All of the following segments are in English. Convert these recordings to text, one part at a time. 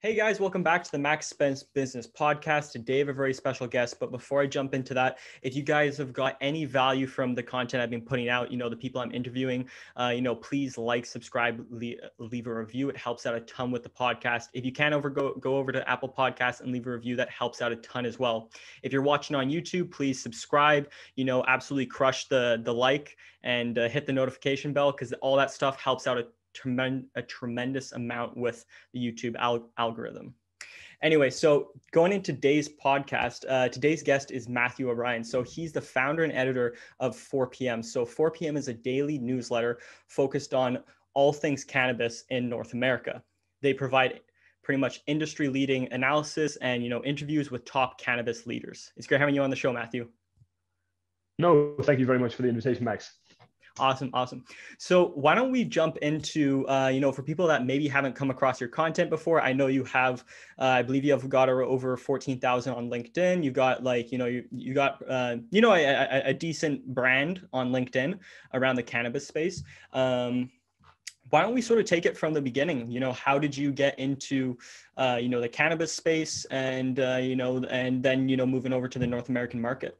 Hey guys, welcome back to the Max Spence Business Podcast. Today, I have a very special guest. But before I jump into that, if you guys have got any value from the content I've been putting out, you know, the people I'm interviewing, uh, you know, please like, subscribe, leave, leave, a review. It helps out a ton with the podcast. If you can over go, go over to Apple Podcasts and leave a review, that helps out a ton as well. If you're watching on YouTube, please subscribe, you know, absolutely crush the, the like and uh, hit the notification bell because all that stuff helps out a a tremendous amount with the YouTube al- algorithm. Anyway, so going into today's podcast, uh, today's guest is Matthew O'Brien. So he's the founder and editor of 4PM. So 4PM is a daily newsletter focused on all things cannabis in North America. They provide pretty much industry leading analysis and you know interviews with top cannabis leaders. It's great having you on the show, Matthew. No, thank you very much for the invitation, Max. Awesome, awesome. So why don't we jump into, uh, you know, for people that maybe haven't come across your content before, I know you have, uh, I believe you have got over 14,000 on LinkedIn. You got like, you know, you, you got, uh, you know, a, a, a, decent brand on LinkedIn around the cannabis space. Um, why don't we sort of take it from the beginning? You know, how did you get into, uh, you know, the cannabis space and, uh, you know, and then, you know, moving over to the North American market?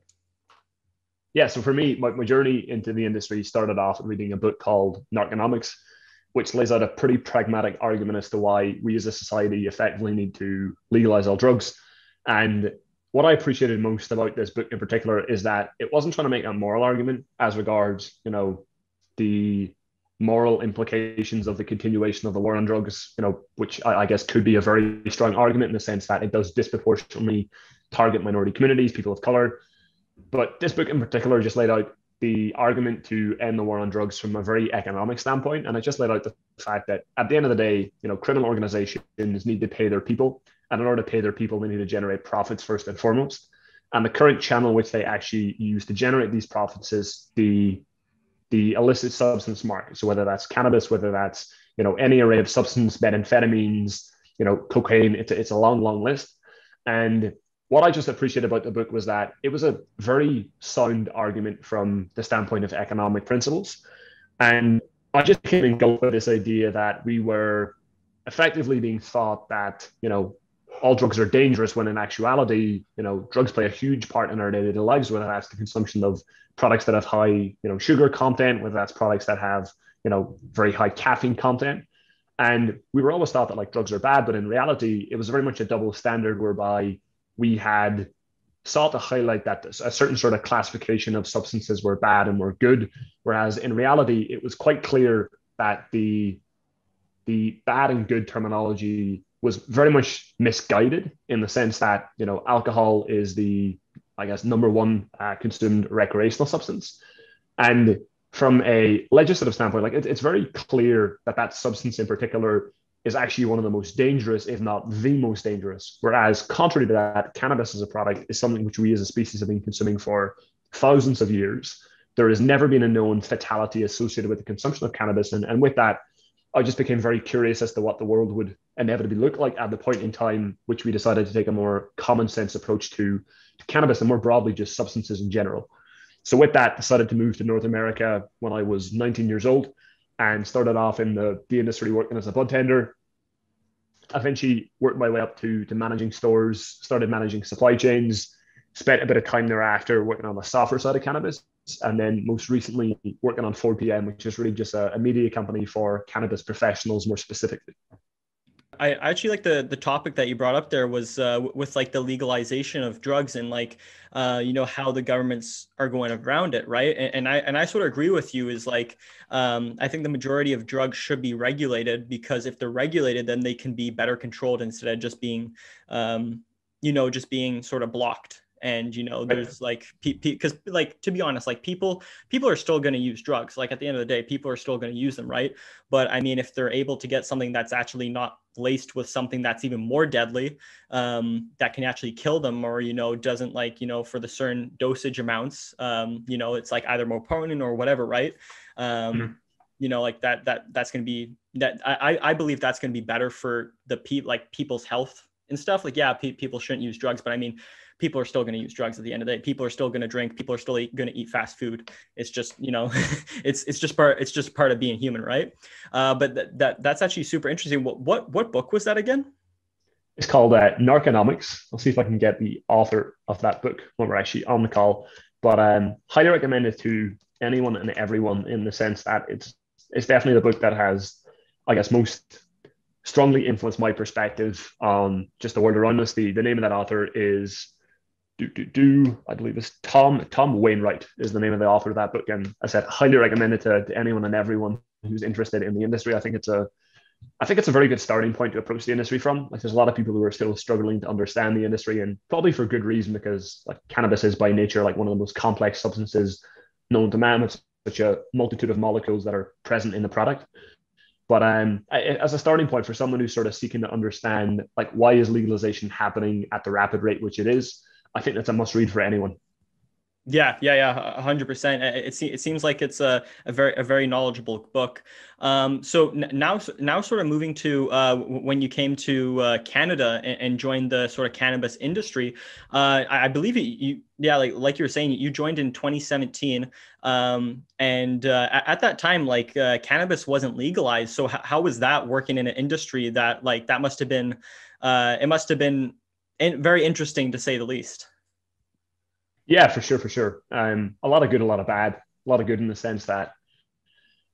Yeah, so for me, my, my journey into the industry started off reading a book called Narconomics, which lays out a pretty pragmatic argument as to why we as a society effectively need to legalize all drugs. And what I appreciated most about this book in particular is that it wasn't trying to make a moral argument as regards, you know, the moral implications of the continuation of the war on drugs, you know, which I, I, guess could be a very strong argument in the sense that it does disproportionately target minority communities, people of color, but this book in particular just laid out the argument to end the war on drugs from a very economic standpoint. And it just laid out the fact that at the end of the day, you know, criminal organizations need to pay their people. And in order to pay their people, they need to generate profits first and foremost. And the current channel which they actually use to generate these profits is the the illicit substance market. So whether that's cannabis, whether that's you know any array of substance, methamphetamines, you know, cocaine, it's a, it's a long, long list. And what I just appreciate about the book was that it was a very sound argument from the standpoint of economic principles. And I just came engulfed with this idea that we were effectively being thought that, you know, all drugs are dangerous when in actuality, you know, drugs play a huge part in our day-to-day lives, whether that's the consumption of products that have high, you know, sugar content, whether that's products that have, you know, very high caffeine content. And we were always thought that like drugs are bad, but in reality, it was very much a double standard whereby we had sought to highlight that a certain sort of classification of substances were bad and were good, whereas in reality, it was quite clear that the the bad and good terminology was very much misguided in the sense that you know alcohol is the I guess number one uh, consumed recreational substance, and from a legislative standpoint, like it, it's very clear that that substance in particular is actually one of the most dangerous, if not the most dangerous. Whereas, contrary to that, cannabis as a product is something which we as a species have been consuming for thousands of years. There has never been a known fatality associated with the consumption of cannabis. And, and with that, I just became very curious as to what the world would inevitably look like at the point in time which we decided to take a more common sense approach to, to cannabis and more broadly just substances in general. So with that, decided to move to North America when I was 19 years old and started off in the, the industry working as a bud tender. Eventually worked my way up to, to managing stores, started managing supply chains, spent a bit of time thereafter working on the software side of cannabis, and then most recently working on 4PM, which is really just a, a media company for cannabis professionals more specifically. I actually like the the topic that you brought up there was uh, with like the legalization of drugs and like uh, you know how the governments are going around it, right? And, and I and I sort of agree with you. Is like um, I think the majority of drugs should be regulated because if they're regulated, then they can be better controlled instead of just being um, you know just being sort of blocked and you know there's like because pe- like to be honest like people people are still going to use drugs like at the end of the day people are still going to use them right but i mean if they're able to get something that's actually not laced with something that's even more deadly um, that can actually kill them or you know doesn't like you know for the certain dosage amounts um, you know it's like either more potent or whatever right um, mm-hmm. you know like that that that's going to be that i i believe that's going to be better for the pe like people's health and stuff like yeah pe- people shouldn't use drugs but i mean people are still going to use drugs at the end of the day. People are still going to drink. People are still going to eat fast food. It's just you know, it's it's just part it's just part of being human, right? Uh, but th- that that's actually super interesting. What what what book was that again? It's called uh, Narconomics. I'll see if I can get the author of that book when we're actually on the call. But um, highly recommend it to anyone and everyone in the sense that it's it's definitely the book that has, I guess, most strongly influenced my perspective on just the world around us. The, the name of that author is do do do I believe it's Tom Tom Wainwright is the name of the author of that book, and I said highly recommend it to, to anyone and everyone who's interested in the industry. I think it's a I think it's a very good starting point to approach the industry from. Like, there's a lot of people who are still struggling to understand the industry, and probably for good reason because like cannabis is by nature like one of the most complex substances known to man. It's such a multitude of molecules that are present in the product. But um, as a starting point for someone who's sort of seeking to understand like why is legalization happening at the rapid rate which it is, I think that's a must read for anyone. Yeah, yeah, yeah, hundred percent. It, it seems like it's a, a very a very knowledgeable book. Um, so now now sort of moving to uh, when you came to uh, Canada and, and, joined the sort of cannabis industry, uh, I, I, believe you yeah like like you were saying you joined in 2017, um, and uh, at that time like uh, cannabis wasn't legalized. So h- how was that working in an industry that like that must have been uh, it must have been in, very interesting to say the least. Yeah, for sure, for sure. Um, a lot of good, a lot of bad. A lot of good in the sense that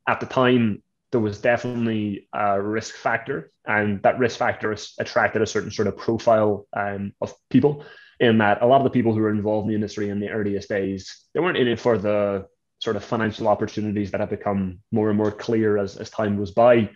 at the time there was definitely a risk factor, and that risk factor attracted a certain sort of profile um, of people. In that, a lot of the people who were involved in the industry in the earliest days, they weren't in it for the sort of financial opportunities that have become more and more clear as, as time goes by.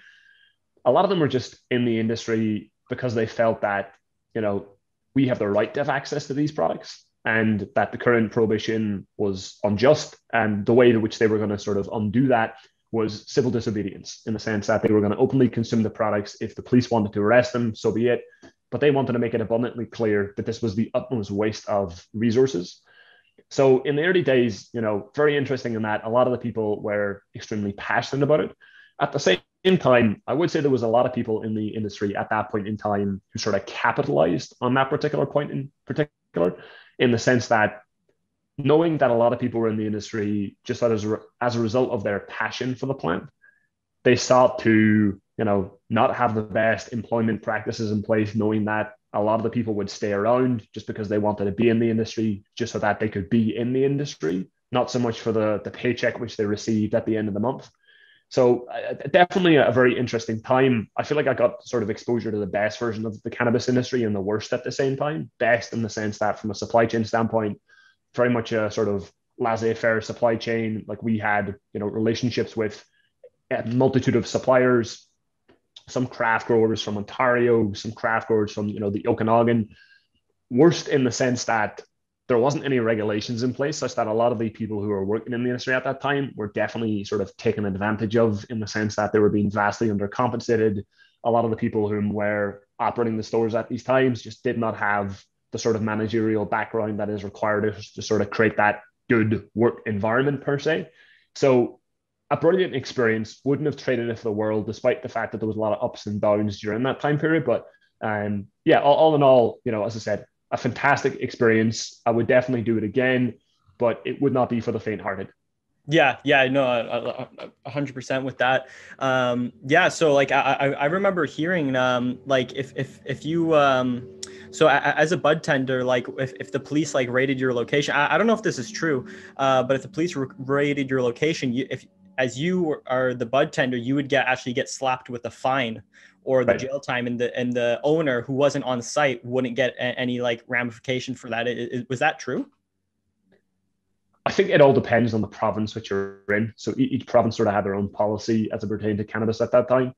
A lot of them were just in the industry because they felt that, you know, we have the right to have access to these products and that the current prohibition was unjust. And the way in which they were going to sort of undo that was civil disobedience in the sense that they were going to openly consume the products. If the police wanted to arrest them, so be it. But they wanted to make it abundantly clear that this was the utmost waste of resources. So in the early days, you know, very interesting in that a lot of the people were extremely passionate about it. At the same time, I would say there was a lot of people in the industry at that point in time who sort of capitalized on that particular point in particular in the sense that knowing that a lot of people were in the industry just as a, as a result of their passion for the plant, they start to, you know, not have the best employment practices in place, knowing that a lot of the people would stay around just because they wanted to be in the industry, just so that they could be in the industry, not so much for the, the paycheck which they received at the end of the month. So uh, definitely a very interesting time. I feel like I got sort of exposure to the best version of the cannabis industry and the worst at the same time. Best in the sense that from a supply chain standpoint, very much a sort of laissez-faire supply chain. Like we had, you know, relationships with a multitude of suppliers, some craft growers from Ontario, some craft growers from, you know, the Okanagan. Worst in the sense that there wasn't any regulations in place such that a lot of the people who were working in the industry at that time were definitely sort of taken advantage of in the sense that they were being vastly undercompensated. A lot of the people who were operating the stores at these times just did not have the sort of managerial background that is required to sort of create that good work environment per se. So a brilliant experience. Wouldn't have traded it for the world, despite the fact that there was a lot of ups and downs during that time period. But um, yeah, all, all in all, you know, as I said, a fantastic experience. I would definitely do it again, but it would not be for the faint-hearted. Yeah, yeah, no, hundred percent with that. Um, yeah, so like I, I remember hearing um, like if if if you um, so as a bud tender, like if, if the police like raided your location, I, I don't know if this is true, uh, but if the police raided your location, you, if as you are the bud tender, you would get actually get slapped with a fine or the right. jail time and the and the owner who wasn't on site wouldn't get any like ramification for that. It, it, was that true? I think it all depends on the province which you're in. So each province sort of had their own policy as it pertained to cannabis at that time.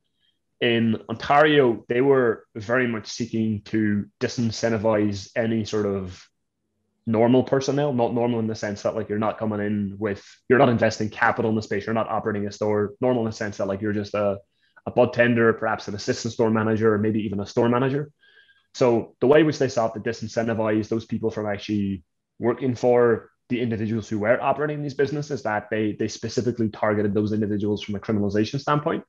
In Ontario, they were very much seeking to disincentivize any sort of normal personnel, not normal in the sense that like you're not coming in with you're not investing capital in the space, you're not operating a store, normal in the sense that like you're just a a bud tender, perhaps an assistant store manager, or maybe even a store manager. So the way which they sought to disincentivize those people from actually working for the individuals who were operating these businesses is that they they specifically targeted those individuals from a criminalization standpoint.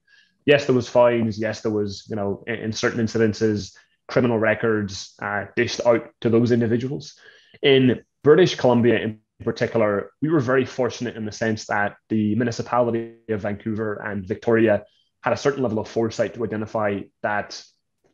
Yes, there was fines. Yes, there was you know in, in certain incidences criminal records uh, dished out to those individuals. In British Columbia, in particular, we were very fortunate in the sense that the municipality of Vancouver and Victoria had a certain level of foresight to identify that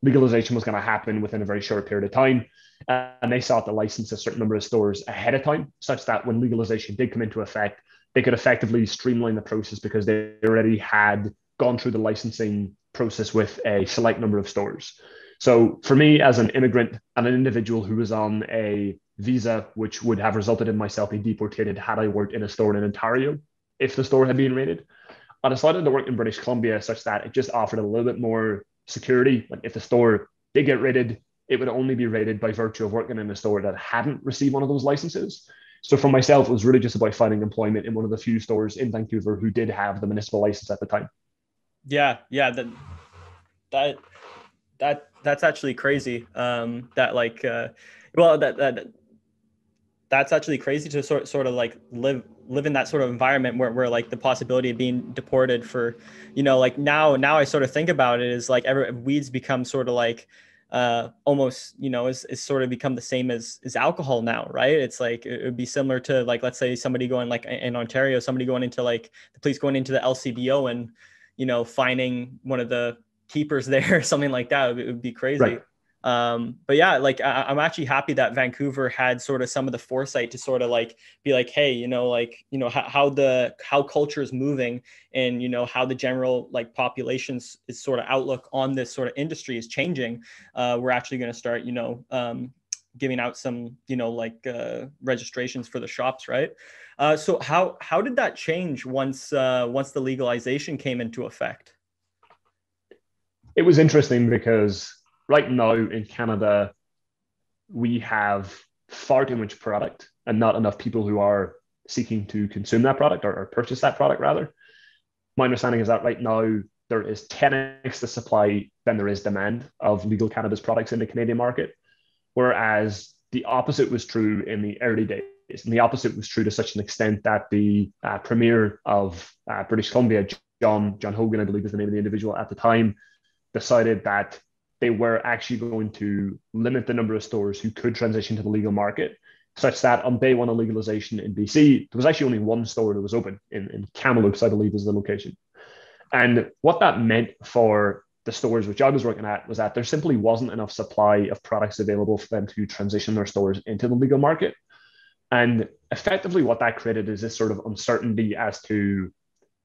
legalization was going to happen within a very short period of time. Uh, and they sought to license a certain number of stores ahead of time, such that when legalization did come into effect, they could effectively streamline the process because they already had gone through the licensing process with a select number of stores. So for me, as an immigrant and an individual who was on a visa, which would have resulted in myself being deported had I worked in a store in Ontario, if the store had been raided, I decided to work in British Columbia such that it just offered a little bit more security. Like if the store did get raided, it would only be raided by virtue of working in a store that hadn't received one of those licenses. So for myself, it was really just about finding employment in one of the few stores in Vancouver who did have the municipal license at the time. Yeah, yeah, that that that that's actually crazy. Um, that like, uh, well, that that that's actually crazy to sort sort of like live live in that sort of environment where, where like the possibility of being deported for you know like now now i sort of think about it is like every weeds become sort of like uh almost you know is, is sort of become the same as as alcohol now right? It's like it would be similar to like let's say somebody going like in ontario somebody going into like the police going into the lcbo and you know finding one of the keepers there or something like that. It would be crazy. Right. Um, but yeah, like I, am actually happy that Vancouver had sort of some of the foresight to sort of like be like, hey, you know, like you know how, the how culture is moving and you know how the general like population's is sort of outlook on this sort of industry is changing. Uh, we're actually going to start, you know, um, giving out some, you know, like uh, registrations for the shops, right? Uh, so how how did that change once uh, once the legalization came into effect? It was interesting because right now in Canada, we have far too much product and not enough people who are seeking to consume that product or, or purchase that product rather. My understanding is that right now there is 10x the supply than there is demand of legal cannabis products in the Canadian market, whereas the opposite was true in the early days. And the opposite was true to such an extent that the uh, premier of uh, British Columbia, John John Horgan, I believe is the name of the individual at the time, decided that they were actually going to limit the number of stores who could transition to the legal market, such that on day one of legalization in BC, there was actually only one store that was open in, in Kamloops, I believe is the location. And what that meant for the stores which I was working at was that there simply wasn't enough supply of products available for them to transition their stores into the legal market. And effectively, what that created is this sort of uncertainty as to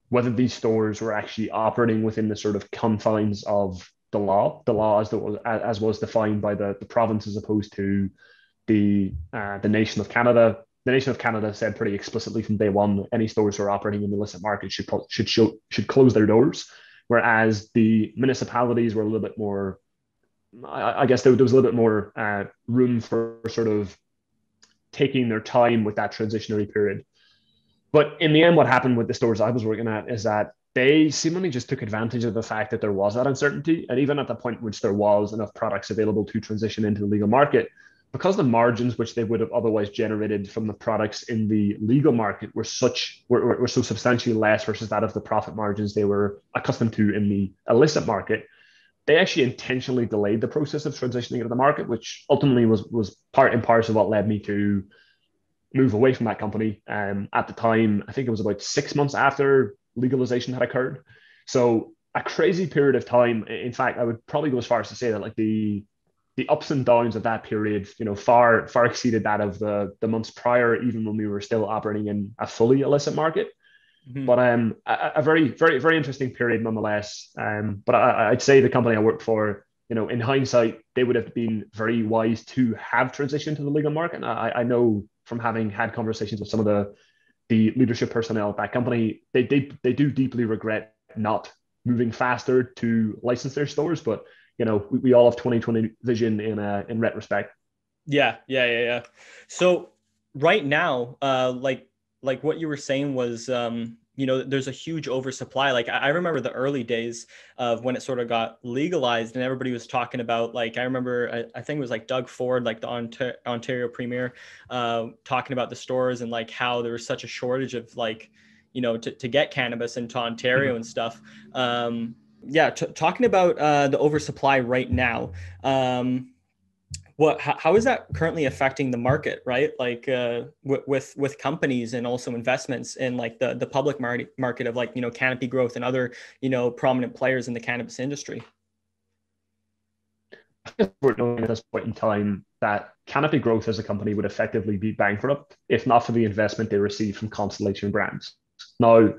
whether these stores were actually operating within the sort of confines of the law, the law as, the, as was defined by the, the province as opposed to the uh, the nation of Canada. The nation of Canada said pretty explicitly from day one, any stores who are operating in the illicit market should should show, should close their doors. Whereas the municipalities were a little bit more, I, I guess there, there, was a little bit more uh, room for sort of taking their time with that transitionary period. But in the end, what happened with the stores I was working at is that they seemingly just took advantage of the fact that there was that uncertainty. And even at the point which there was enough products available to transition into the legal market, because the margins which they would have otherwise generated from the products in the legal market were such were, were so substantially less versus that of the profit margins they were accustomed to in the illicit market, they actually intentionally delayed the process of transitioning into the market, which ultimately was was part and parcel of what led me to move away from that company. Um, at the time, I think it was about six months after legalization had occurred. So a crazy period of time. In fact, I would probably go as far as to say that like the the ups and downs of that period, you know, far far exceeded that of the the months prior, even when we were still operating in a fully illicit market. Mm-hmm. But um, a, a, very very very interesting period nonetheless. Um, but I, I'd say the company I worked for, you know, in hindsight, they would have been very wise to have transitioned to the legal market. And I, I know from having had conversations with some of the the leadership personnel at that company, they, they, they do deeply regret not moving faster to license their stores. But, you know, we, we all have 2020 vision in, uh, in retrospect. Yeah, yeah, yeah, yeah. So right now, uh, like, like what you were saying was, um, you know there's a huge oversupply like i remember the early days of when it sort of got legalized and everybody was talking about like i remember i, think it was like doug ford like the ontario, ontario premier uh, talking about the stores and like how there was such a shortage of like you know to, to get cannabis into ontario mm-hmm. and stuff um, yeah t- talking about uh, the oversupply right now um, what how, how is that currently affecting the market right like uh, w- with with companies and also investments in like the the public market market of like you know canopy growth and other you know prominent players in the cannabis industry we're knowing at this point in time that Canopy Growth as a company would effectively be bankrupt if not for the investment they received from Constellation Brands. Now,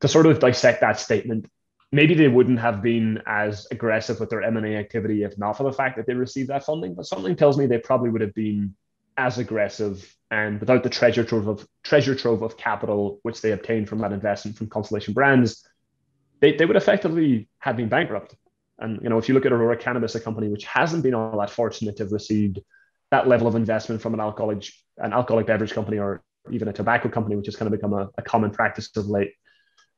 to sort of dissect that statement, maybe they wouldn't have been as aggressive with their M&A activity if not for the fact that they received that funding, but something tells me they probably would have been as aggressive and without the treasure trove of treasure trove of capital which they obtained from that investment from Constellation Brands, they, they would effectively have been bankrupt. And you know, if you look at Aurora Cannabis, a company which hasn't been all that fortunate to have received that level of investment from an alcoholic an alcoholic beverage company or even a tobacco company, which has kind of become a, a common practice of late,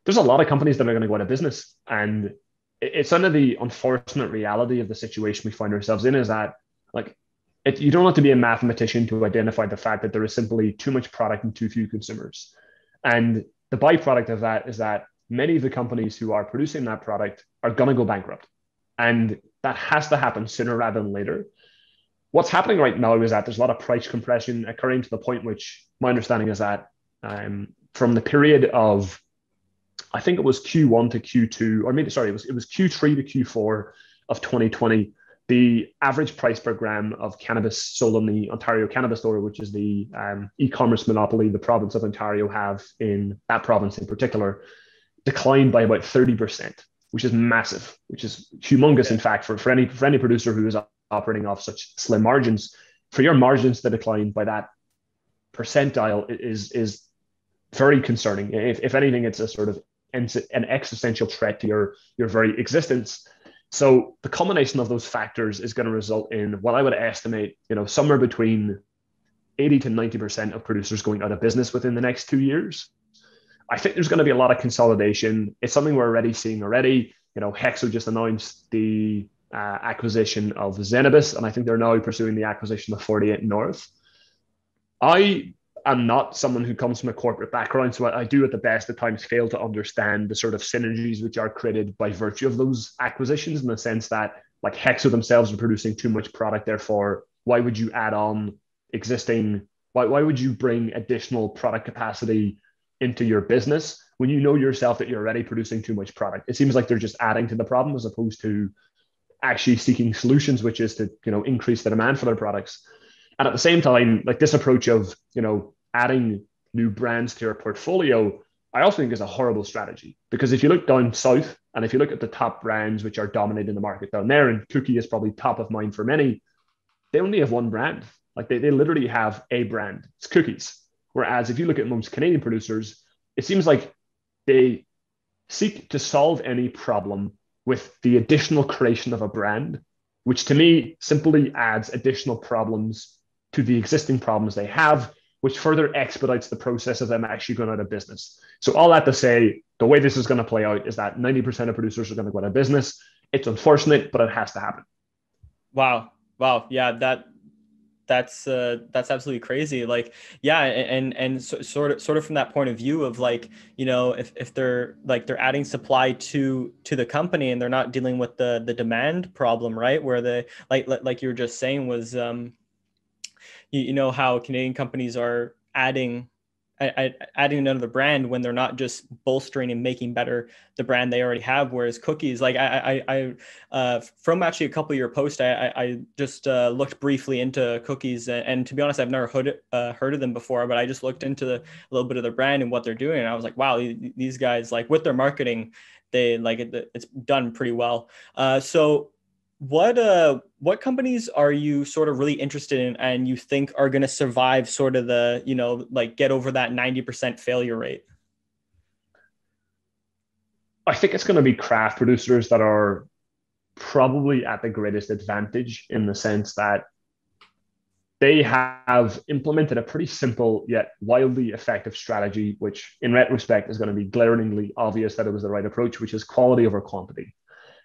there's a lot of companies that are going to go out of business. And it's under the unfortunate reality of the situation we find ourselves in is that like it, you don't have to be a mathematician to identify the fact that there is simply too much product and too few consumers. And the byproduct of that is that many of the companies who are producing that product are going to go bankrupt. And that has to happen sooner rather than later. What's happening right now is that there's a lot of price compression occurring to the point which my understanding is that um, from the period of, I think it was Q1 to Q2, or maybe sorry, it was it was Q3 to Q4 of 2020. The average price per gram of cannabis sold on the Ontario Cannabis Store, which is the um, e-commerce monopoly the province of Ontario have in that province in particular, declined by about 30%, which is massive, which is humongous, yeah. in fact, for, for, any, for any producer who is operating off such slim margins. For your margins to decline by that percentile is, is very concerning. If, if anything, it's a sort of an existential threat to your, your very existence. So the combination of those factors is going to result in what I would estimate, you know, somewhere between 80 to 90% of producers going out of business within the next two years. I think there's going to be a lot of consolidation. It's something we're already seeing already. You know, Hexo just announced the uh, acquisition of Zenabis, and I think they're now pursuing the acquisition of 48 North. I am not someone who comes from a corporate background, so I, I do at the best at times fail to understand the sort of synergies which are created by virtue of those acquisitions in the sense that like Hexo themselves are producing too much product, therefore, why would you add on existing why, why would you bring additional product capacity into your business when you know yourself that you're already producing too much product. It seems like they're just adding to the problem as opposed to actually seeking solutions, which is to you know increase the demand for their products. And at the same time, like this approach of you know adding new brands to your portfolio, I also think is a horrible strategy because if you look down south and if you look at the top brands which are dominating the market down there, and Cookie is probably top of mind for many, they only have one brand. Like they, they literally have a brand. It's cookies. Whereas if you look at most Canadian producers, it seems like they seek to solve any problem with the additional creation of a brand, which to me simply adds additional problems to the existing problems they have, which further expedites the process of them actually going out of business. So, all that to say, the way this is going to play out is that 90% of producers are going to go out of business. It's unfortunate, but it has to happen. Wow. Wow. Yeah, that that's uh, that's absolutely crazy like yeah and and so, sort of sort of from that point of view of like you know if, if they're like they're adding supply to to the company and they're not dealing with the the demand problem right where the like like you were just saying was um you, you know how canadian companies are adding adding another brand when they're not just bolstering and making better the brand they already have. Whereas cookies, like I, I, I uh, from actually a couple of your posts, I, I just uh, looked briefly into cookies, and, and, to be honest, I've never heard uh, heard of them before. But I just looked into the, a little bit of their brand and what they're doing, and I was like, wow, these guys, like with their marketing, they like it, it's done pretty well. Uh, so what uh what companies are you sort of really interested in and you think are going to survive sort of the you know like get over that 90% failure rate? I think it's going to be craft producers that are probably at the greatest advantage in the sense that they have implemented a pretty simple yet wildly effective strategy which in retrospect is going to be glaringly obvious that it was the right approach which is quality over quantity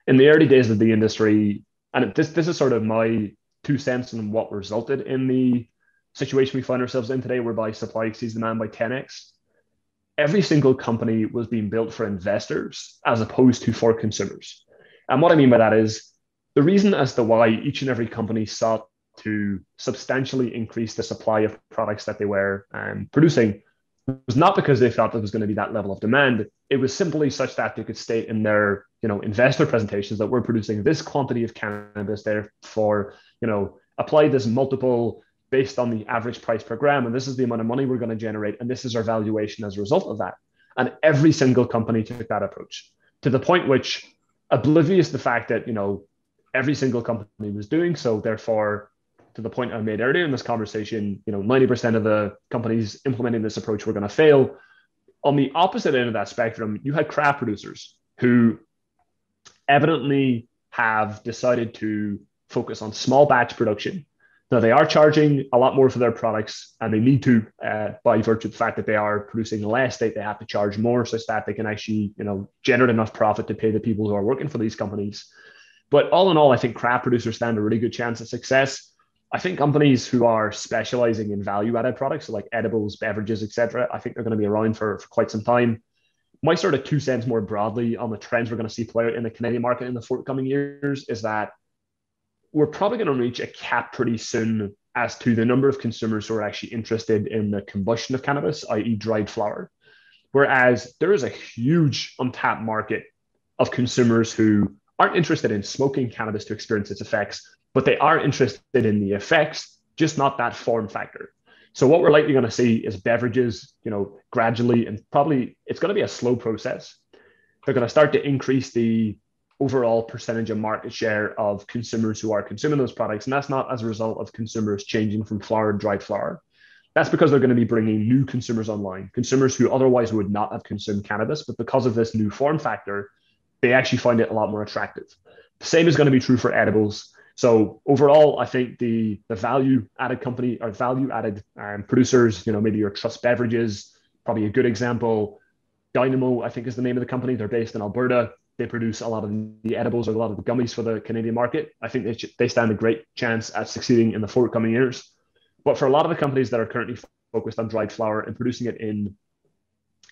in the early days of the industry, and this this is sort of my two cents on what resulted in the situation we find ourselves in today, whereby supply exceeds demand by 10x. Every single company was being built for investors as opposed to for consumers. And what I mean by that is the reason as to why each and every company sought to substantially increase the supply of products that they were um, producing was not because they thought there was going to be that level of demand. It was simply such that they could state in their, you know, investor presentations that we're producing this quantity of cannabis, therefore, you know, apply this multiple based on the average price per gram, and this is the amount of money we're going to generate, and this is our valuation as a result of that. And every single company took that approach to the point which, oblivious the fact that you know every single company was doing so, therefore to the point I made earlier in this conversation, you know, 90% of the companies implementing this approach were going to fail. On the opposite end of that spectrum, you had craft producers who evidently have decided to focus on small batch production. Now, they are charging a lot more for their products, and they need to, uh, by virtue of the fact that they are producing less, they, they have to charge more so that they can actually, you know, generate enough profit to pay the people who are working for these companies. But all in all, I think craft producers stand a really good chance of success. I think companies who are specializing in value-added products, like edibles, beverages, etc., I think they're going to be around for, for quite some time. My sort of two cents more broadly on the trends we're going to see play out in the Canadian market in the forthcoming years is that we're probably going to reach a cap pretty soon as to the number of consumers who are actually interested in the combustion of cannabis, i.e., dried flower. Whereas there is a huge untapped market of consumers who aren't interested in smoking cannabis to experience its effects, but they are interested in the effects, just not that form factor. So what we're likely going to see is beverages, you know, gradually and probably it's going to be a slow process. They're going to start to increase the overall percentage of market share of consumers who are consuming those products. And that's not as a result of consumers changing from flower to dried flower. That's because they're going to be bringing new consumers online, consumers who otherwise would not have consumed cannabis, but because of this new form factor, they actually find it a lot more attractive. The same is going to be true for edibles. So overall, I think the the value added company or value added um, producers, you know, maybe your Truss Beverages, probably a good example. Dynamo, I think, is the name of the company. They're based in Alberta. They produce a lot of the edibles or a lot of the gummies for the Canadian market. I think they, they stand a great chance at succeeding in the forthcoming years. But for a lot of the companies that are currently focused on dried flower and producing it in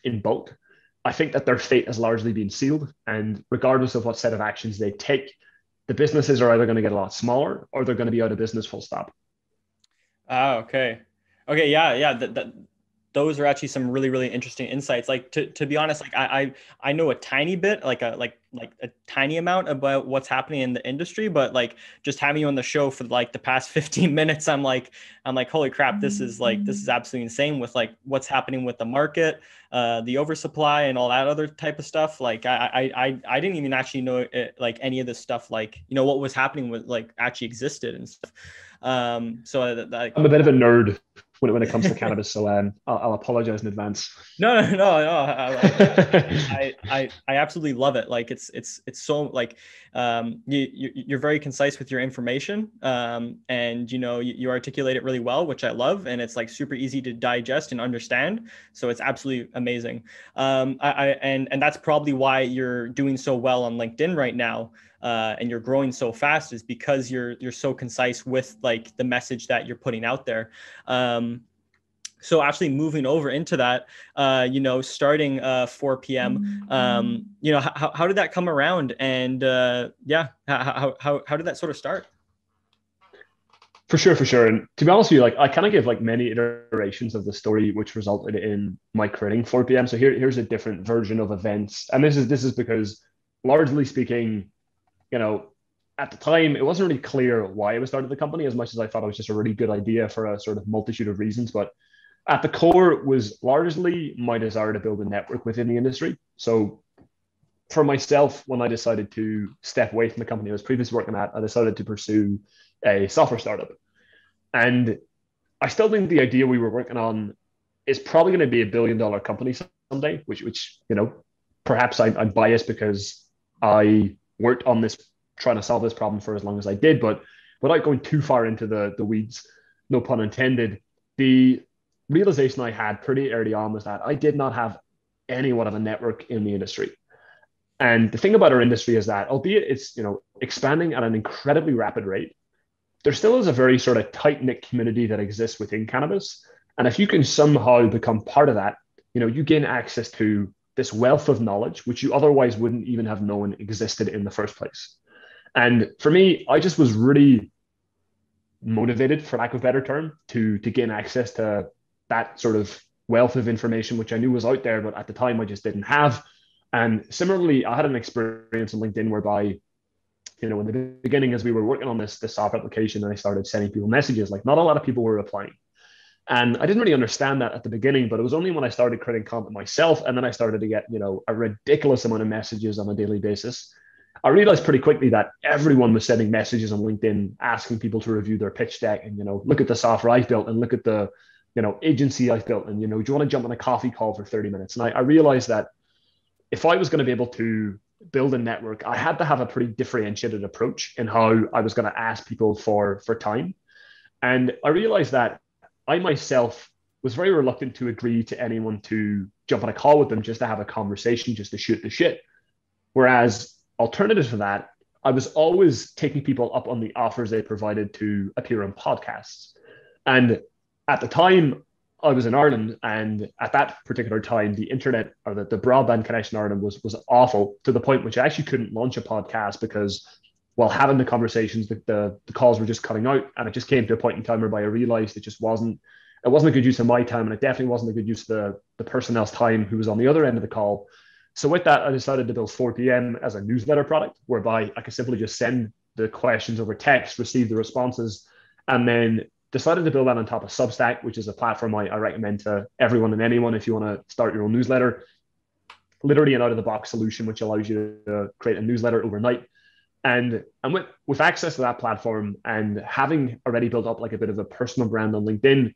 in bulk, I think that their fate has largely been sealed. And regardless of what set of actions they take, the businesses are either going to get a lot smaller or they're going to be out of business full stop. Ah, okay. Okay, yeah, yeah. That, that those are actually some really really interesting insights. Like to, to be honest like I, I i know a tiny bit like a like like a tiny amount about what's happening in the industry but like just having you on the show for like the past 15 minutes i'm like i'm like holy crap this is like this is absolutely insane with like what's happening with the market uh the oversupply and all that other type of stuff. Like i i i, I didn't even actually know it, like any of this stuff like you know what was happening with like actually existed and stuff. Um so that, that, i'm a bit of a nerd when, when it comes to cannabis. So um, I'll, I'll, apologize in advance. No, no, no, no. I, I, I absolutely love it. Like it's, it's, it's so like, um, you, you're very concise with your information. Um, and you know, you, you articulate it really well, which I love. And it's like super easy to digest and understand. So it's absolutely amazing. Um, I, I and, and that's probably why you're doing so well on LinkedIn right now uh, and you're growing so fast is because you're you're so concise with like the message that you're putting out there. Um, so actually moving over into that, uh, you know, starting uh, 4 p.m. Um, you know, how, how did that come around? And uh, yeah, how, how, how did that sort of start? For sure, for sure. And to be honest with you, like I kind of give like many iterations of the story, which resulted in my creating 4 p.m. So here, here's a different version of events, and this is this is because largely speaking, you know, at the time, it wasn't really clear why I was starting the company as much as I thought it was just a really good idea for a sort of multitude of reasons. But at the core was largely my desire to build a network within the industry. So for myself, when I decided to step away from the company I was previously working at, I decided to pursue a software startup. And I still think the idea we were working on is probably going to be a billion dollar company someday, which, which you know, perhaps I, I'm biased because I worked on this trying to solve this problem for as long as I did, but without going too far into the the weeds, no pun intended, the realization I had pretty early on was that I did not have anyone of a network in the industry. And the thing about our industry is that, albeit it's you know expanding at an incredibly rapid rate, there still is a very sort of tight knit community that exists within cannabis. And if you can somehow become part of that, you know you gain access to this wealth of knowledge, which you otherwise wouldn't even have known existed in the first place. And for me, I just was really motivated, for lack of a better term, to to gain access to that sort of wealth of information, which I knew was out there, but at the time I just didn't have. And similarly, I had an experience on LinkedIn whereby, you know, in the beginning, as we were working on this, this soft application, and I started sending people messages, like not a lot of people were replying. And I didn't really understand that at the beginning, but it was only when I started creating content myself, and then I started to get, you know, a ridiculous amount of messages on a daily basis. I realized pretty quickly that everyone was sending messages on LinkedIn asking people to review their pitch deck and, you know, look at the software I've built and look at the, you know, agency I've built. And, you know, do you want to jump on a coffee call for 30 minutes? And I, I realized that if I was going to be able to build a network, I had to have a pretty differentiated approach in how I was going to ask people for, for time. And I realized that I myself was very reluctant to agree to anyone to jump on a call with them just to have a conversation, just to shoot the shit. Whereas alternative to that, I was always taking people up on the offers they provided to appear on podcasts. And at the time, I was in Ireland, and at that particular time, the internet or the, the broadband connection in Ireland was was awful to the point which I actually couldn't launch a podcast because while having the conversations, the, the, the calls were just cutting out, and it just came to a point in time whereby I realized it just wasn't it wasn't a good use of my time, and it definitely wasn't a good use of the the personnel's time who was on the other end of the call. So with that, I decided to build 4PM as a newsletter product, whereby I could simply just send the questions over text, receive the responses, and then decided to build that on top of Substack, which is a platform I, I recommend to everyone and anyone if you want to start your own newsletter. Literally an out of the box solution, which allows you to create a newsletter overnight. And, and with, with access to that platform and having already built up like a bit of a personal brand on LinkedIn,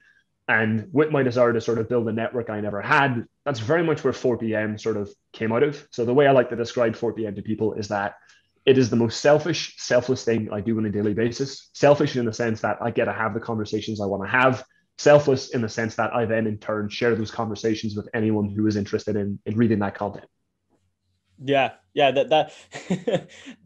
and with my desire to sort of build a network I never had, that's very much where 4PM sort of came out of. So the way I like to describe 4PM to people is that it is the most selfish, selfless thing I do on a daily basis. Selfish in the sense that I get to have the conversations I want to have. Selfless in the sense that I then in turn share those conversations with anyone who is interested in, in reading that content. Yeah, yeah, that that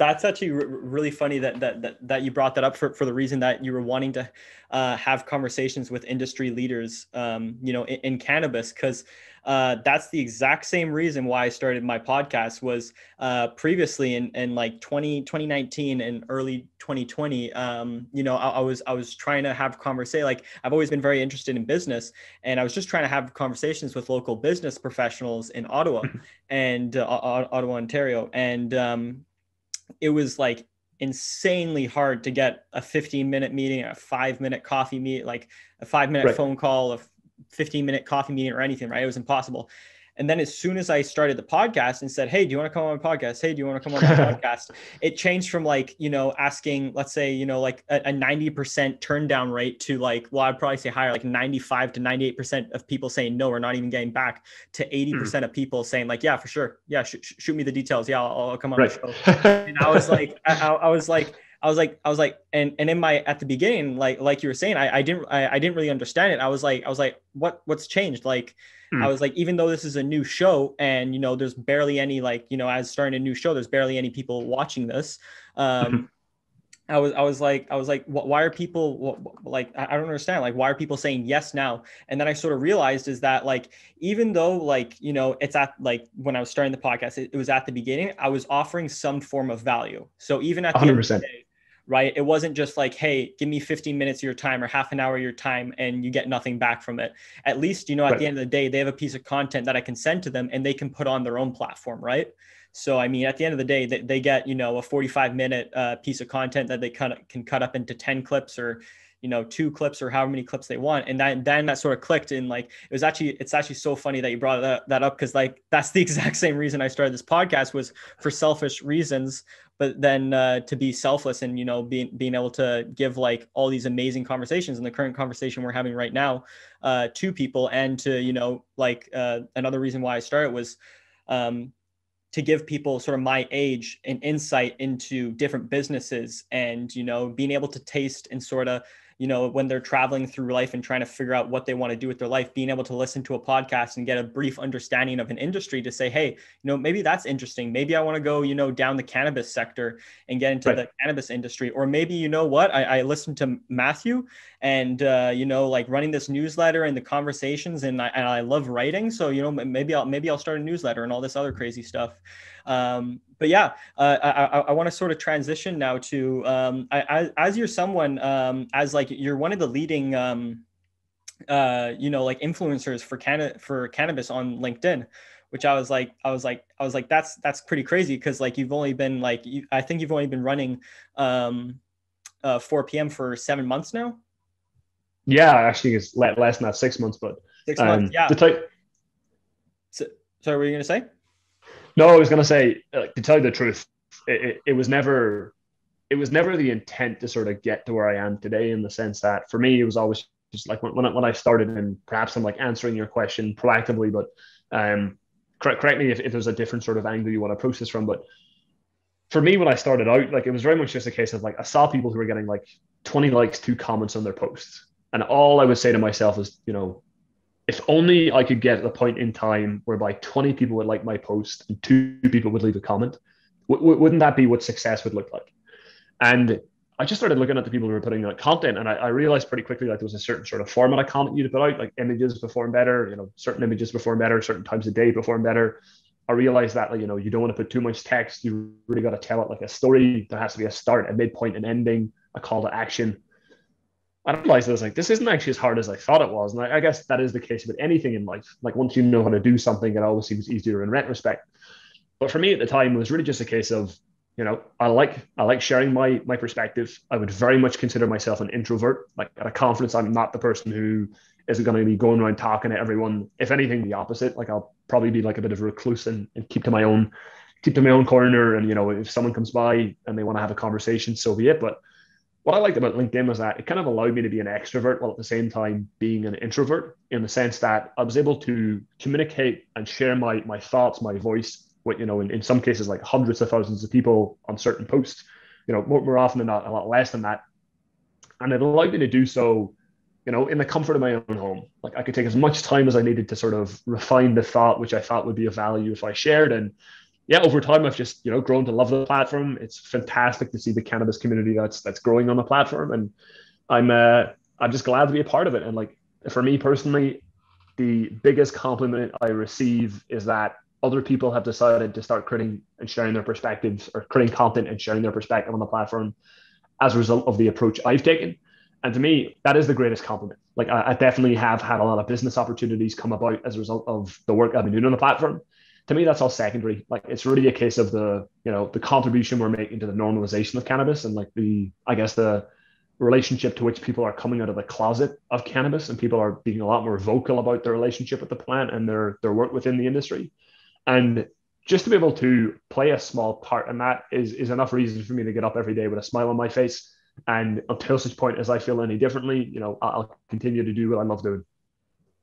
that's actually really funny that, that that that you brought that up for, for the reason that you were wanting to uh, have conversations with industry leaders um, you know in, in cannabis because uh, that's the exact same reason why I started my podcast was uh, previously in, in like 20, 2019 and early 2020 um, you know I, I, was I was trying to have conversation like I've always been very interested in business and I was just trying to have conversations with local business professionals in Ottawa and uh, Ottawa Ontario. And um, it was like insanely hard to get a 15 minute meeting, a five minute coffee meet, like a five minute right. phone call, a 15 minute coffee meeting or anything, right? It was impossible. And then as soon as I started the podcast and said, Hey, do you want to come on my podcast? Hey, do you want to come on my podcast? It changed from like, you know, asking, let's say, you know, like a, a 90% turn down rate to like, well, I'd probably say higher, like 95 to 98% of people saying no, we're not even getting back to 80% mm. of people saying like, yeah, for sure. Yeah. Sh- shoot me the details. Yeah. I'll, I'll come on right. the show. and I was like, I, I was like, I was like, I was like, and and in my at the beginning, like like you were saying, I, I didn't I, I didn't really understand it. I was like, I was like, what what's changed? Like, Mm. I was like, even though this is a new show and, you know, there's barely any, like, you know, as starting a new show, there's barely any people watching this. Um, mm-hmm. I was, I was like, I was like, why are people like, I don't understand. Like, why are people saying yes now? And then I sort of realized is that like, even though like, you know, it's at like when I was starting the podcast, it, it was at the beginning, I was offering some form of value. So even at the 100%. end of the day, right? It wasn't just like, hey, give me 15 minutes of your time or half an hour of your time and you get nothing back from it. At least, you know, at right. the end of the day, they have a piece of content that I can send to them and they can put on their own platform, right? So, I mean, at the end of the day, they, they get, you know, a 45 minute uh, piece of content that they kind of can cut up into 10 clips or, you know, two clips or however many clips they want. And then, then that sort of clicked and like, it was actually, it's actually so funny that you brought that, that up. Cause like, that's the exact same reason I started this podcast was for selfish reasons, but then uh, to be selfless and you know being being able to give like all these amazing conversations and the current conversation we're having right now uh, to people and to you know like uh, another reason why I started was um, to give people sort of my age an insight into different businesses and you know being able to taste and sort of you know, when they're traveling through life and trying to figure out what they want to do with their life, being able to listen to a podcast and get a brief understanding of an industry to say, hey, you know, maybe that's interesting. Maybe I want to go, you know, down the cannabis sector and get into right. the cannabis industry. Or maybe, you know what, I, I listened to Matthew and, uh, you know, like running this newsletter and the conversations and I, and I love writing. So, you know, maybe I'll, maybe I'll start a newsletter and all this other crazy stuff. Um, but yeah, uh, I, I, want to sort of transition now to um, I, as you're someone um, as like you're one of the leading um, uh, you know, like influencers for canna for cannabis on LinkedIn, which I was like, I was like, I was like, that's that's pretty crazy because like you've only been like, you, I think you've only been running um, uh, 4 p.m. for seven months now. Yeah, actually, it's less than that, six months, but six months. Um, yeah. The type. So, sorry, what were you gonna say? No, I was gonna say uh, to tell you the truth, it, it, it was never, it was never the intent to sort of get to where I am today. In the sense that for me, it was always just like when, when I, when I started, and perhaps I'm like answering your question proactively, but um, correct, correct me if, if there's a different sort of angle you want to approach this from, but for me when I started out, like it was very much just a case of like I saw people who were getting like 20 likes, two comments on their posts. And all I would say to myself is, you know, if only I could get the point in time whereby 20 people would like my post and two people would leave a comment, w- wouldn't that be what success would look like? And I just started looking at the people who were putting out content, and I, I, realized pretty quickly that there was a certain sort of format of content you to put out, like images perform better, you know, certain images perform better, certain times of day perform better. I realized that, like, you know, you don't want to put too much text. You really got to tell it like a story. There has to be a start, a midpoint, an ending, a call to action. I realized I was like, this isn't actually as hard as I thought it was. And I, I guess that is the case with anything in life. Like once you know how to do something, it always seems easier in retrospect. But for me at the time, it was really just a case of, you know, I like I like sharing my my perspective. I would very much consider myself an introvert. Like at a conference, I'm not the person who isn't going to be going around talking to everyone. If anything, the opposite. Like I'll probably be like a bit of a recluse and, and keep to my own, keep to my own corner. And you know, if someone comes by and they want to have a conversation, so be it. But what I liked about LinkedIn was that it kind of allowed me to be an extrovert while at the same time being an introvert in the sense that I was able to communicate and share my my thoughts, my voice with, you know, in, in some cases like hundreds of thousands of people on certain posts, you know, more, more often than not, a lot less than that. And it allowed me to do so, you know, in the comfort of my own home. Like I could take as much time as I needed to sort of refine the thought, which I thought would be of value if I shared. And yeah, over time, I've just you know grown to love the platform. It's fantastic to see the cannabis community that's that's growing on the platform, and I'm uh, I'm just glad to be a part of it. And like for me personally, the biggest compliment I receive is that other people have decided to start creating and sharing their perspectives or creating content and sharing their perspective on the platform as a result of the approach I've taken. And to me, that is the greatest compliment. Like I, I definitely have had a lot of business opportunities come about as a result of the work I've been doing on the platform to me that's all secondary. Like it's really a case of the you know the contribution we're making to the normalization of cannabis and like the i guess the relationship to which people are coming out of the closet of cannabis and people are being a lot more vocal about their relationship with the plant and their their work within the industry. And just to be able to play a small part in that is is enough reason for me to get up every day with a smile on my face and until such point as i feel any differently you know i'll continue to do what i love doing.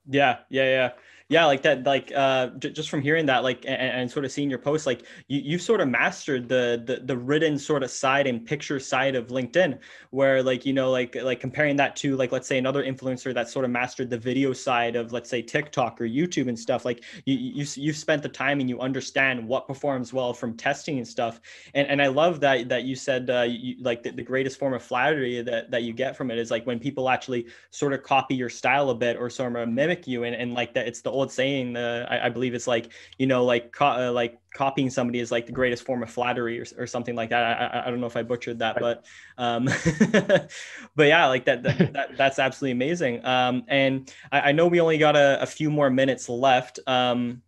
Yeah yeah yeah yeah like that like uh j- just from hearing that like and, and, sort of seeing your posts like you, you've sort of mastered the, the the written sort of side and picture side of linkedin where like you know like like comparing that to like let's say another influencer that sort of mastered the video side of let's say tiktok or youtube and stuff like you, you you've spent the time and you understand what performs well from testing and stuff. And and i love that that you said uh you, like the, the greatest form of flattery that that you get from it is like when people actually sort of copy your style a bit or sort of mimic you and, and like that it's the old saying. Uh, I, I, believe it's like you know, like co- uh, like copying somebody is like the greatest form of flattery or, or something like that. I, I don't know if I butchered that, but um, but yeah, like that, that, that that's absolutely amazing. Um, and I, I know we only got a, a few more minutes left. Um,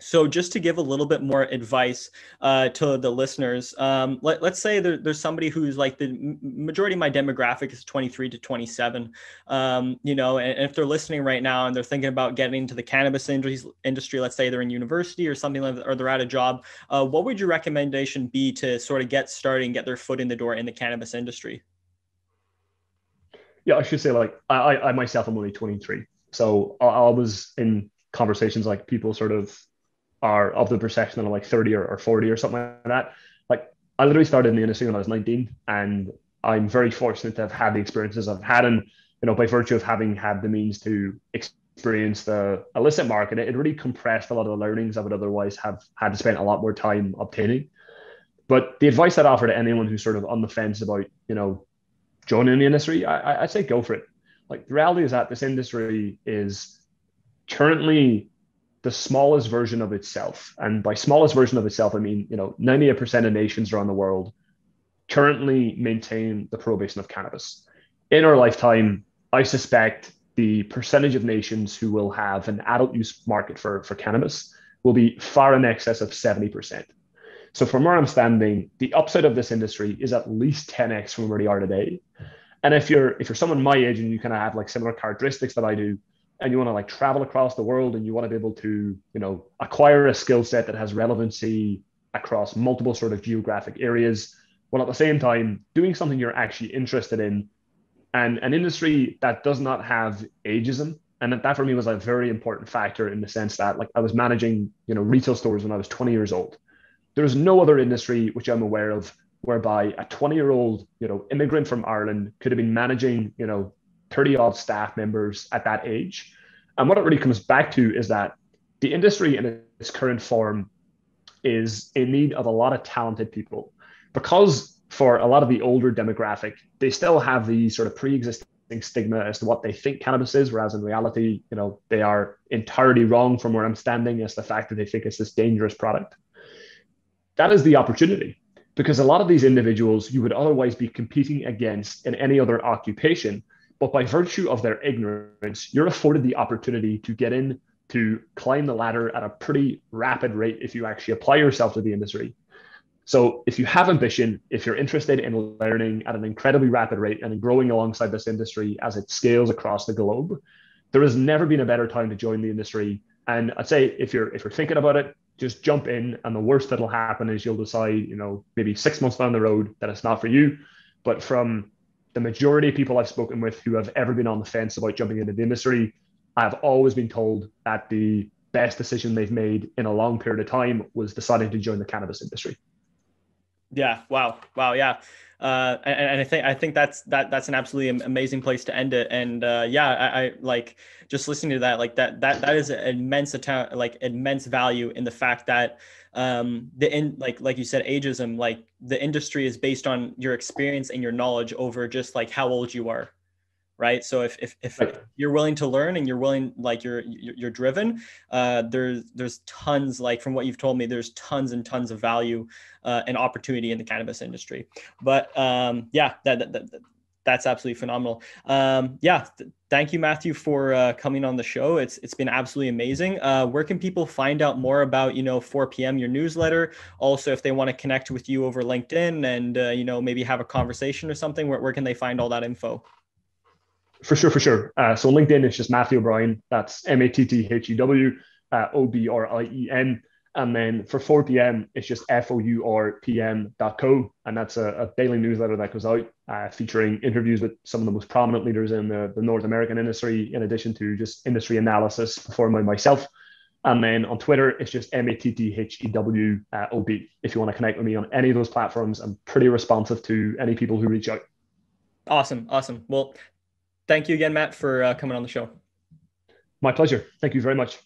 so just to give a little bit more advice uh, to the listeners, um, let, us say there, there's somebody who's like the majority of my demographic is 23 to 27, um, you know, and, if they're listening right now and they're thinking about getting into the cannabis industry, let's say they're in university or something like that, or they're at a job, uh, what would your recommendation be to sort of get started and get their foot in the door in the cannabis industry? Yeah, I should say like I, I myself am only 23. So I, I was in conversations like people sort of are of the perception that I'm like 30 or, or 40 or something like that. Like I literally started in the industry when I was 19 and I'm very fortunate to have had the experiences I've had and you know by virtue of having had the means to experience the illicit market it really compressed a lot of the learnings I would otherwise have had to spend a lot more time obtaining but the advice I'd offer to anyone who's sort of on the fence about you know joining the industry I, I'd say go for it like the reality is that this industry is currently the smallest version of itself. And by smallest version of itself, I mean, you know, 98% of nations around the world currently maintain the prohibition of cannabis. In our lifetime, I suspect the percentage of nations who will have an adult use market for, for cannabis will be far in excess of 70%. So from where I'm standing, the upside of this industry is at least 10x from where they are today. And if you're if you're someone my age and you kind of have like similar characteristics that I do, and you want to like travel across the world and you want to be able to, you know, acquire a skill set that has relevancy across multiple sort of geographic areas, while at the same time doing something you're actually interested in. And an industry that does not have ageism and that, that for me was a very important factor in the sense that like i was managing you know retail stores when i was 20 years old. There's no other industry which i'm aware of whereby a 20 year old you know immigrant from ireland could have been managing you know 30 odd staff members at that age and what it really comes back to is that the industry in its current form is in need of a lot of talented people because for a lot of the older demographic, they still have the sort of pre-existing stigma as to what they think cannabis is, whereas in reality, you know, they are entirely wrong from where I'm standing as the fact that they think it's this dangerous product. That is the opportunity because a lot of these individuals you would otherwise be competing against in any other occupation, but by virtue of their ignorance, you're afforded the opportunity to get in to climb the ladder at a pretty rapid rate if you actually apply yourself to the industry so if you have ambition, if you're interested in learning at an incredibly rapid rate and growing alongside this industry as it scales across the globe, there has never been a better time to join the industry. And I'd say if you're if you're thinking about it, just jump in. And the worst that'll happen is you'll decide, you know, maybe six months down the road that it's not for you. But from the majority of people I've spoken with who have ever been on the fence about jumping into the industry, I've always been told that the best decision they've made in a long period of time was deciding to join the cannabis industry. Yeah. Wow. Wow. Yeah. Uh, and, and, I think I think that's that that's an absolutely amazing place to end it. And uh, yeah, I, I, like just listening to that. Like that that that is immense like immense value in the fact that um, the in like like you said, ageism. Like the industry is based on your experience and your knowledge over just like how old you are right so if if, if right. you're willing to learn and you're willing like you're you're driven uh, there's there's tons like from what you've told me there's tons and tons of value uh, and opportunity in the cannabis industry but um, yeah that, that, that, that's absolutely phenomenal um, yeah th- thank you matthew for uh, coming on the show it's it's been absolutely amazing uh, where can people find out more about you know 4 p.m your newsletter also if they want to connect with you over linkedin and uh, you know maybe have a conversation or something where, where can they find all that info for sure, for sure. Uh, so LinkedIn is just Matthew O'Brien. That's M A T T H E W uh, O B R I E N. And then for 4 p.m., it's just fourpm.co. And that's a, a daily newsletter that goes out uh, featuring interviews with some of the most prominent leaders in the, the North American industry, in addition to just industry analysis performed by myself. And then on Twitter, it's just M A T T H E W uh, If you want to connect with me on any of those platforms, I'm pretty responsive to any people who reach out. Awesome. Awesome. Well, thank you again, Matt, for uh, coming on the show. My pleasure. Thank you very much.